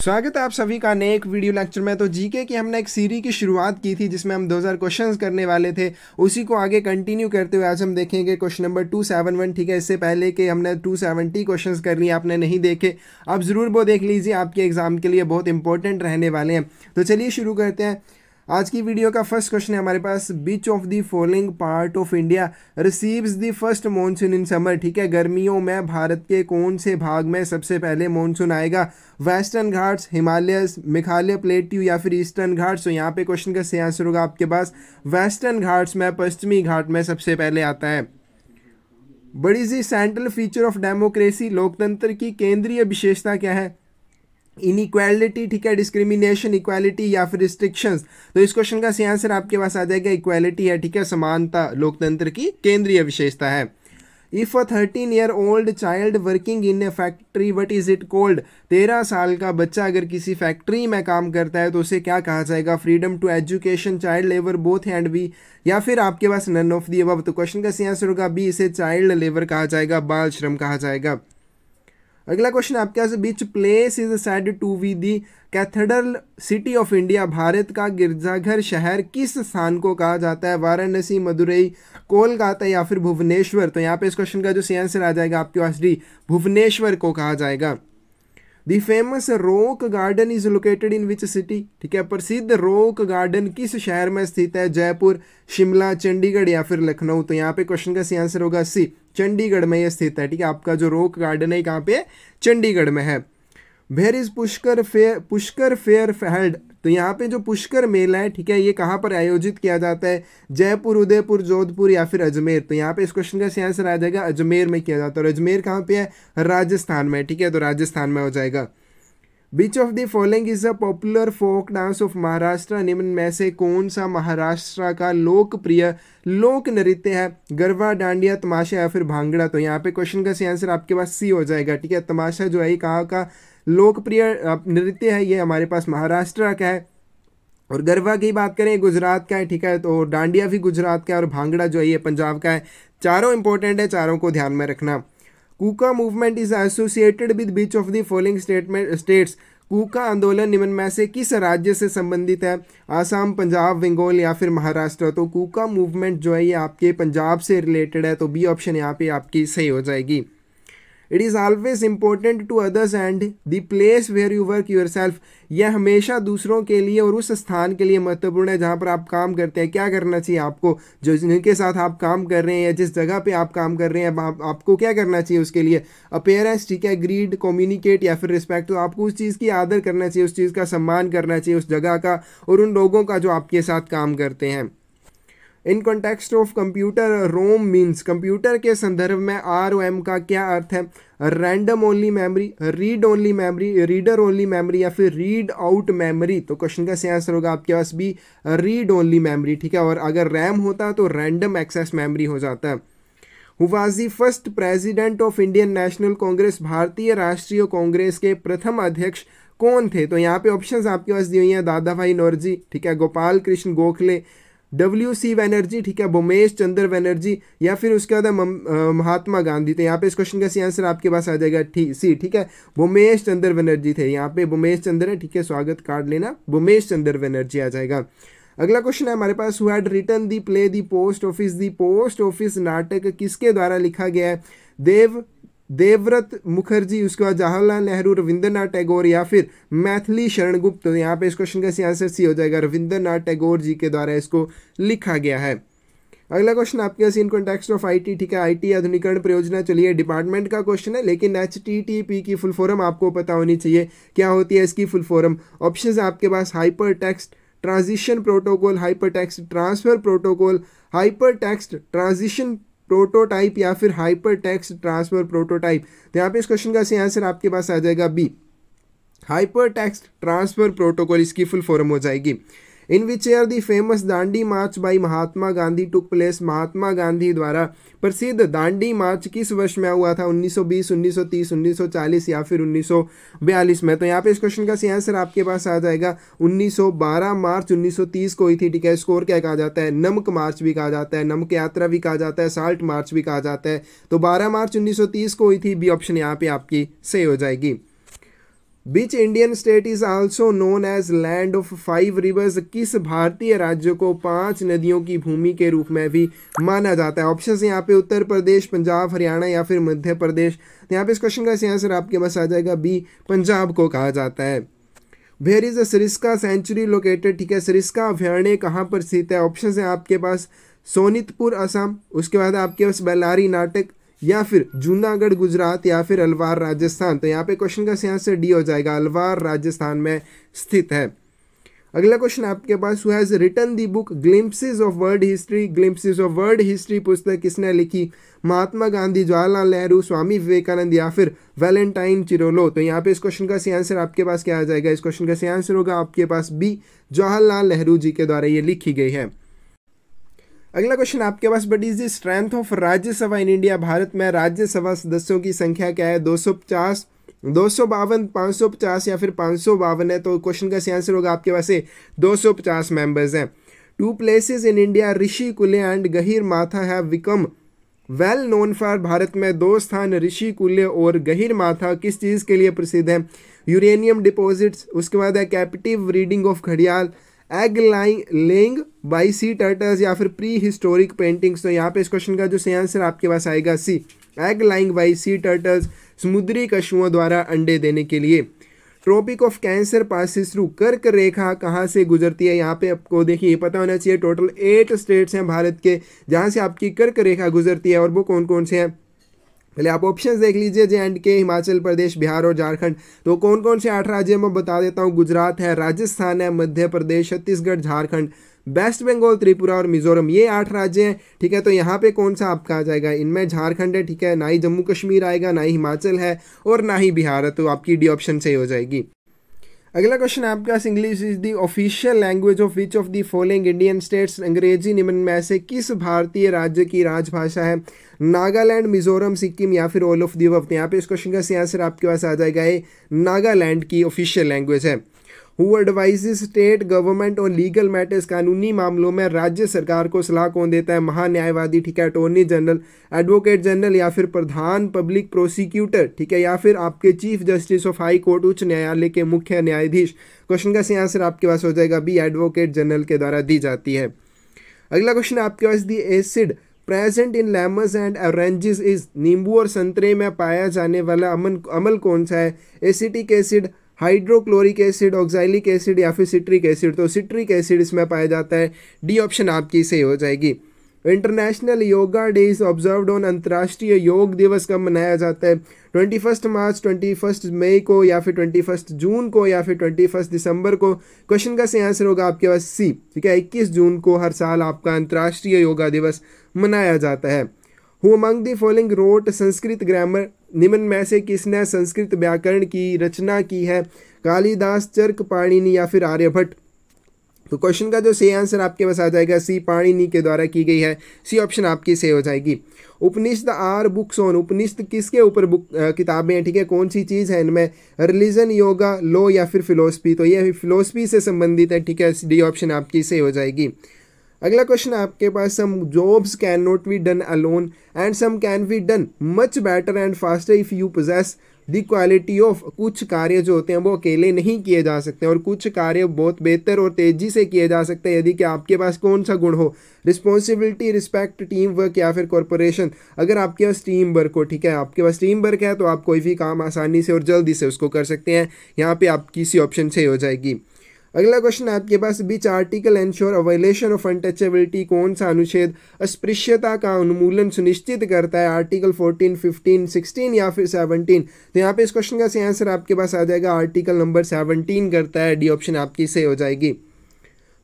स्वागत है आप सभी का नए एक वीडियो लेक्चर में। तो जीके की हमने एक सीरीज़ की शुरुआत की थी, जिसमें हम 2000 क्वेश्चंस करने वाले थे। उसी को आगे कंटिन्यू करते हुए आज हम देखेंगे क्वेश्चन नंबर 271 ठीक है, इससे पहले कि हमने 270 क्वेश्चन कर लिए, आपने नहीं देखे। आप ज़रूर वो देख लीजिए, आपके एग्ज़ाम के लिए बहुत इंपॉर्टेंट रहने वाले हैं। तो चलिए शुरू करते हैं। आज की वीडियो का फ़र्स्ट क्वेश्चन है हमारे पास। Which of the following part of India receives the first monsoon in summer ठीक है, गर्मियों में भारत के कौन से भाग में सबसे पहले मानसून आएगा? वेस्टर्न घाट्स हिमालयस मेघालय प्लेट्यू या फिर ईस्टर्न घाट्स तो यहाँ पे क्वेश्चन का सही आंसर होगा आपके पास। वेस्टर्न घाट्स में, पश्चिमी घाट में सबसे पहले आता है। बड़ी सी सेंट्रल फीचर ऑफ़ डेमोक्रेसी लोकतंत्र की केंद्रीय विशेषता क्या है? इनइक्वालिटी ठीक है डिस्क्रिमिनेशन इक्वालिटी या फिर रिस्ट्रिक्शंस तो इस क्वेश्चन का सही आंसर आपके पास आ जाएगा इक्वालिटी है, ठीक है, समानता, लोकतंत्र की केंद्रीय विशेषता है। If a thirteen year old child working in a factory what is it called तेरह साल का बच्चा अगर किसी फैक्ट्री में काम करता है तो उसे क्या कहा जाएगा? Freedom to education child labour both and B या फिर आपके पास नन ऑफ़ दी अब तो क्वेश्चन का सही आंसर होगा बी इसे चाइल्ड लेबर कहा जाएगा, बाल श्रम कहा जाएगा। अगला क्वेश्चन आपके पास which place is said to be the cathedral city of India Bharat का गिरजाघर शहर किस स्थान को कहा जाता है? वाराणसी, मदुरई, कोलकाता या फिर भुवनेश्वर? तो यहाँ पे इस क्वेश्चन का जो सी आंसर आ जाएगा, आपके पास डी भुवनेश्वर को कहा जाएगा। The famous rock garden is located in which city ठीक है, प्रसिद्ध रॉक गार्डन किस शहर में स्थित है? जयपुर, शिमला, चंडीगढ़ या फिर लखनऊ? तो यहाँ पे क्वेश्चन का सी आंसर होगा सी चंडीगढ़ में यह स्थित है, ठीक है? आपका जो रॉक गार्डन है कहाँ पे चंडीगढ़ में है। Where is Pushkar fair Pushkar fair held तो यहाँ पे जो पुष्कर मेला है, ठीक है, ये कहाँ पर आयोजित किया जाता है? जयपुर, उदयपुर, जोधपुर या फिर अजमेर? तो यहाँ पे इस क्वेश्चन का आंसर आ जाएगा अजमेर में किया जाता है। और अजमेर कहाँ पे है? राजस्थान में, ठीक है तो राजस्थान में हो जाएगा। Which of the following is a popular folk dance of Maharashtra निम्न में से कौन सा महाराष्ट्र का लोकप्रिय लोक नृत्य है? गरबा, डांडिया, तमाशा या फिर भांगड़ा? तो यहाँ पे क्वेश्चन का सी आंसर आपके पास सी हो जाएगा, ठीक है? तमाशा जो है कहाँ का लोकप्रिय नृत्य है, ये हमारे पास महाराष्ट्र का है। और गरबा की बात करें, गुजरात का है, ठीक है तो डांडिया भी गुजरात का है और भांगड़ा जो है, ये पंजाब का है। चारों इंपॉर्टेंट है, चारों को ध्यान में रखना। Kuka movement is associated with which of the following statement states Kuka आंदोलन निम्न में से किस राज्य से संबंधित है? आसाम, पंजाब, बंगाल या फिर महाराष्ट्र? तो कूका मूवमेंट जो है, ये आपके पंजाब से रिलेटेड है तो बी ऑप्शन यहाँ पे आपकी सही हो जाएगी। It is always important to others and the place where you work yourself यह हमेशा दूसरों के लिए और उस स्थान के लिए महत्वपूर्ण है जहाँ पर आप काम करते हैं। क्या करना चाहिए आपको? जो जिनके साथ आप काम कर रहे हैं या जिस जगह पे आप काम कर रहे हैं आप, आपको क्या करना चाहिए उसके लिए? अपेयरेंस ठीक है ग्रीड कम्युनिकेट या फिर रिस्पेक्ट तो आपको उस चीज़ की आदर करना चाहिए उस चीज़ का सम्मान करना चाहिए उस जगह का और उन लोगों का जो आपके साथ काम करते हैं। In context of computer ROM means computer के संदर्भ में आर ओ एम का क्या अर्थ है? Random only memory read only memory reader only memory या फिर रीड आउट मेमोरी तो क्वेश्चन का सही आंसर होगा आपके पास भी रीड ओनली मेमोरी ठीक है? और अगर रैम होता तो रैंडम एक्सेस मेमोरी हो जाता है। Who was the first president of Indian National Congress भारतीय राष्ट्रीय कांग्रेस के प्रथम अध्यक्ष कौन थे? तो यहाँ पे ऑप्शंस आपके पास दी हुई हैं दादा भाई नौरजी, ठीक है? गोपाल कृष्ण गोखले डब्ल्यू सी बनर्जी ठीक है बोमेश चंद्र बनर्जी या फिर उसके बाद महात्मा गांधी तो यहाँ पे इस क्वेश्चन का सी आंसर आपके पास आ जाएगा, ठीक सी ठीक है? बोमेश चंद्र बनर्जी थे। यहाँ पे बोमेश चंद्र है, ठीक है, स्वागत कार्ड लेना। बोमेश चंद्र बनर्जी आ जाएगा। अगला क्वेश्चन है हमारे पास हुआ written the play the post office the post office नाटक किसके द्वारा लिखा गया है? देव देवव्रत मुखर्जी, उसके बाद जवाहरलाल नेहरू, रविंद्रनाथ टैगोर या फिर मैथिली शरण गुप्त तो यहाँ पे इस क्वेश्चन का आंसर सी हो जाएगा। रविंद्रनाथ टैगोर जी के द्वारा इसको लिखा गया है। अगला क्वेश्चन आपके पास इन कॉन्टेक्स्ट ऑफ़ आईटी ठीक है? आईटी आधुनिकरण परियोजना, चलिए डिपार्टमेंट का क्वेश्चन है, लेकिन एच टी की फुल फॉर्म आपको पता होनी चाहिए, क्या होती है इसकी फुल फॉर्म ऑप्शन आपके पास hypertext transition protocol hypertext transfer protocol hypertext transition prototype या फिर हाइपर टेक्स्ट ट्रांसफ़र प्रोटोटाइप। तो यहाँ पे इस क्वेश्चन का सही आंसर आपके पास आ जाएगा B. Hypertext transfer protocol इसकी फुल फॉर्म हो जाएगी। In which year the famous Dandi march by Mahatma Gandhi took place Mahatma Gandhi द्वारा प्रसिद्ध दांडी मार्च किस वर्ष में हुआ था? 1920, 1930, 1940 या फिर 1942 में? तो यहाँ पे इस क्वेश्चन का सी आंसर आपके पास आ जाएगा। 1912 मार्च 1930 को हुई थी ठीक है? स्कोर क्या कहा जाता है? नमक मार्च भी कहा जाता है। नमक यात्रा भी कहा जाता है। साल्ट मार्च भी कहा जाता है। तो बारह मार्च उन्नीस सौ तीस को हुई थी बी ऑप्शन यहाँ पे आपकी सही हो जाएगी। Which Indian state is also known as land of five rivers. किस भारतीय राज्य को पाँच नदियों की भूमि के रूप में भी माना जाता है? ऑप्शन यहाँ पे उत्तर प्रदेश, पंजाब, हरियाणा या फिर मध्य प्रदेश। तो यहाँ पे इस क्वेश्चन का आंसर आपके पास आ जाएगा बी पंजाब को कहा जाता है। Where is a Sariska sanctuary located ठीक है सरिस्का अभ्यारण्य कहाँ पर स्थित है? ऑप्शन है आपके पास, सोनितपुर, असम। उसके बाद आपके पास बेलारी नाटक या फिर जूनागढ़, गुजरात या फिर अलवार, राजस्थान। तो यहाँ पे क्वेश्चन का सही आंसर डी हो जाएगा। अलवार, राजस्थान में स्थित है। अगला क्वेश्चन आपके पास who has written the book glimpses of world history glimpses of world history पुस्तक किसने लिखी? महात्मा गांधी, जवाहरलाल नेहरू, स्वामी विवेकानंद या फिर वैलेंटाइन चिरोलो तो यहाँ पे इस क्वेश्चन का सी आंसर आपके पास क्या आ जाएगा? इस क्वेश्चन का सी आंसर होगा आपके पास बी जवाहरलाल नेहरू जी के द्वारा ये लिखी गई है। अगला क्वेश्चन आपके पास what is strength of Rajya Sabha in India Bharat में राज्यसभा सदस्यों की संख्या क्या है? दो सौ पचास, दो सौ बावन, पाँच सौ पचास या फिर पाँच सौ बावन है? तो क्वेश्चन का सही आंसर होगा आपके पास दो सौ पचास मेंबर्स हैं। Two places in India Rushikulya and Gahirmatha have become well known for Bharat में। दो स्थान ऋषि कुल्य और गहिर माथा किस चीज़ के लिए प्रसिद्ध है? यूरेनियम डिपॉजिट्स उसके बाद है कैपिटिव रीडिंग ऑफ़ घड़ियाल। Egg laying Laing, by sea turtles या फिर प्री हिस्टोरिक पेंटिंग्स। तो यहाँ पे इस क्वेश्चन का जो सही आंसर आपके पास आएगा, C. Egg laying by sea turtles, समुद्री कशुओं द्वारा अंडे देने के लिए। Tropic of cancer passes through कर्क रेखा कहाँ से गुजरती है? यहाँ पे आपको देखिए पता होना चाहिए, टोटल एट स्टेट्स हैं भारत के जहाँ से आपकी कर्क रेखा गुजरती है और वो कौन कौन से हैं? पहले आप ऑप्शन देख लीजिए जे एंड के हिमाचल प्रदेश, बिहार और झारखंड। तो कौन कौन से आठ राज्य मैं बता देता हूँ। गुजरात है, राजस्थान है, मध्य प्रदेश, छत्तीसगढ़, झारखंड, वेस्ट बंगाल, त्रिपुरा और मिजोरम। ये आठ राज्य हैं, ठीक है? तो यहाँ पे कौन सा आपका आ जाएगा? इनमें झारखंड है, ठीक है? ना ही जम्मू कश्मीर आएगा, ना ही हिमाचल है और ना ही बिहार है तो आपकी डी ऑप्शन सही हो जाएगी। अगला क्वेश्चन आपका English is the official language of which of the following Indian states अंग्रेज़ी निम्न में से किस भारतीय राज्य की राजभाषा है? नागालैंड, मिजोरम, सिक्किम या फिर ऑल ऑफ़ दी वक्त यहाँ पे इस क्वेश्चन का आंसर आपके पास आ जाएगा ये नागालैंड की ऑफिशियल लैंग्वेज है। हु एडवाइज स्टेट गवर्नमेंट और लीगल मैटर्स कानूनी मामलों में राज्य सरकार को सलाह कौन देता है? महान्यायवादी, ठीक है अटॉर्नी जनरल एडवोकेट जनरल या फिर प्रधान पब्लिक प्रोसिक्यूटर ठीक है, या फिर आपके chief justice of high court उच्च न्यायालय के मुख्य न्यायाधीश। क्वेश्चन का सही आंसर आपके पास हो जाएगा बी एडवोकेट जनरल के द्वारा दी जाती है। अगला क्वेश्चन आपके पास the acid present in lemons and oranges is नींबू और संतरे में पाया जाने वाला अमन, अमल कौन सा है? Acetic acid hydrochloric acid oxalic acid या फिर सिट्रिक एसिड तो सिट्रिक एसिड इसमें पाया जाता है। डी ऑप्शन आपकी सही हो जाएगी। International yoga day is observe on अंतर्राष्ट्रीय योग दिवस कब मनाया जाता है twenty first March twenty first May को या फिर ट्वेंटी फ़र्स्ट जून को या फिर ट्वेंटी फ़र्स्ट दिसंबर को क्वेश्चन का सही आंसर होगा आपके पास सी ठीक है, इक्कीस जून को हर साल आपका अंतर्राष्ट्रीय योगा दिवस मनाया जाता है। Who among the following wrote Sanskrit grammar निम्न में से किसने संस्कृत व्याकरण की रचना की है? कालिदास चर्क पाणिनी या फिर आर्यभट्ट? तो क्वेश्चन का जो सही आंसर आपके पास आ जाएगा, सी पाणिनि के द्वारा की गई है। सी ऑप्शन आपकी सही हो जाएगी। Upanishad are books on, Upanishad किसके ऊपर बुक किताबें हैं, ठीक है? कौन सी चीज़ है इनमें? रिलीजन, योगा, लो या फिर फिलोसफी? तो ये फिलोसफी से संबंधित है, ठीक है? डी ऑप्शन आपकी सही हो जाएगी। अगला क्वेश्चन आपके पास, some jobs can not be done alone and some can be done much better and faster if you possess the quality of कुछ कार्य जो होते हैं, वो अकेले नहीं किए जा सकते और कुछ कार्य बहुत बेहतर और तेज़ी से किए जा सकते हैं, यदि कि आपके पास कौन सा गुण हो? रिस्पॉन्सिबिलिटी रिस्पेक्ट टीम वर्क या फिर कॉरपोरेशन अगर आपके पास टीम वर्क हो, ठीक है, आपके पास टीम वर्क है तो आप कोई भी काम आसानी से और जल्दी से उसको कर सकते हैं। यहाँ पर आप किसी ऑप्शन से हो जाएगी। अगला क्वेश्चन आपके पास which article ensure abolition of untouchability कौन सा अनुच्छेद अस्पृश्यता का उन्मूलन सुनिश्चित करता है? आर्टिकल 14, 15, 16 या फिर 17 तो यहाँ पे इस क्वेश्चन का सही आंसर आपके पास आ जाएगा। आर्टिकल नंबर 17 करता है। डी ऑप्शन आपकी सही हो जाएगी।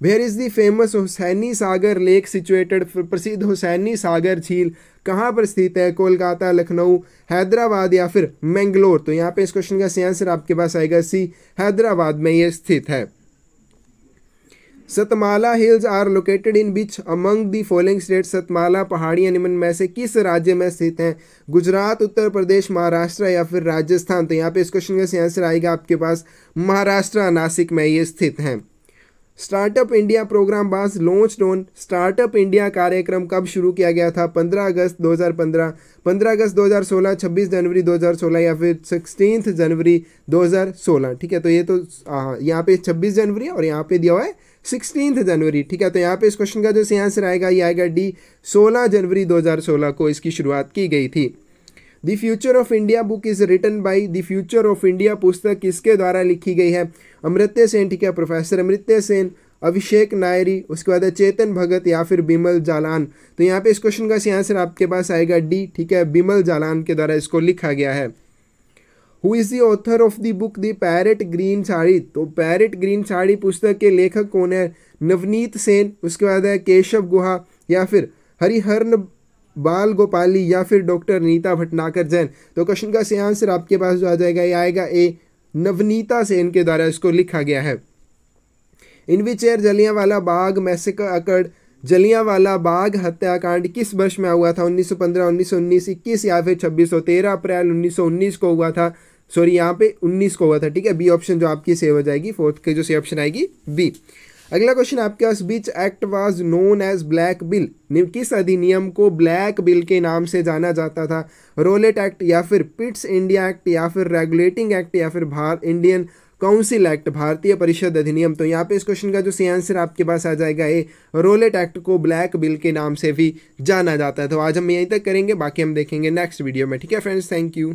Where is the famous Hussain Sagar lake situated प्रसिद्ध हुसैनी सागर झील कहाँ पर स्थित है? कोलकाता लखनऊ हैदराबाद या फिर मैंगलोर? तो यहाँ पे इस क्वेश्चन का सही आंसर आपके पास आएगा। सी हैदराबाद में ये स्थित है। Satmala hills are located in which. Among the following state Satmala पहाड़ियाँ निम्न में से किस राज्य में स्थित हैं? गुजरात, उत्तर प्रदेश, महाराष्ट्र या फिर राजस्थान? तो यहाँ पे इस क्वेश्चन का आंसर आएगा आपके पास। महाराष्ट्र, नासिक में ये स्थित हैं। Startup India programme was launched on startup India कार्यक्रम कब शुरू किया गया था? 15 अगस्त 2015 15 अगस्त 2016 26 जनवरी 2016 या फिर सिक्सटीन जनवरी 2016 ठीक है? तो ये तो हाँ यहाँ पे 26 जनवरी और यहाँ पे दिया हुआ है सिक्सटीन जनवरी, ठीक है? तो यहाँ पे इस क्वेश्चन का जो आंसर आएगा, ये आएगा डी 16 जनवरी 2016 को इसकी शुरुआत की गई थी। The future of India book is written by the future of India पुस्तक किसके द्वारा लिखी गई है? अमृत्य सेन, ठीक है? प्रोफेसर अमृत्य सेन, अभिषेक नायरी, उसके बाद चेतन भगत या फिर बिमल जालान। तो यहाँ पे इस क्वेश्चन का आंसर आपके पास आएगा डी ठीक है? बिमल जालान के द्वारा इसको लिखा गया है। Who is the author of the book the parrot green sari तो पैरेट ग्रीन साड़ी पुस्तक के लेखक कौन है? नवनीत सेन, उसके बाद है केशव गुहा या फिर हरिहरन बाल गोपाली या फिर डॉक्टर नीता भटनाकर जैन। तो क्वेश्चन का सही आंसर आपके पास जो आ जाएगा, ये आएगा ए, नवनीता सेन के द्वारा इसको लिखा गया है। In which year Jallianwala Bagh massacre occurred, Jallianwala Bagh हत्याकांड किस वर्ष में हुआ था? 1915 1919 21 या फिर 26 तेरह अप्रैल 1919 को हुआ था। सॉरी यहाँ पे 19 को हुआ था, ठीक है? बी ऑप्शन जो आपकी सेव हो जाएगी फोर्थ के जो सी ऑप्शन आएगी बी अगला क्वेश्चन आपके पास which act was known as black bill किस अधिनियम को ब्लैक बिल के नाम से जाना जाता था? रोलेट एक्ट या फिर पिट्स इंडिया एक्ट या फिर रेगुलेटिंग एक्ट या फिर भारत इंडियन काउंसिल एक्ट भारतीय परिषद अधिनियम। तो यहाँ पे इस क्वेश्चन का जो सी आंसर आपके पास आ जाएगा ए रोलेट एक्ट को ब्लैक बिल के नाम से भी जाना जाता है। तो आज हम यहीं तक करेंगे, बाकी हम देखेंगे नेक्स्ट वीडियो में। ठीक है फ्रेंड्स थैंक यू